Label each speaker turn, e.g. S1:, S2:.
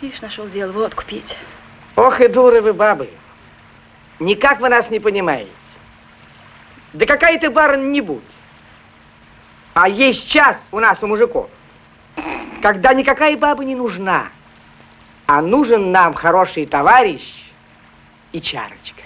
S1: Видишь, нашел дело водку пить.
S2: Ох и дуры вы, бабы. Никак вы нас не понимаете. Да какая ты барын не будь. А есть час у нас, у мужиков, когда никакая баба не нужна, а нужен нам хороший товарищ и чарочка.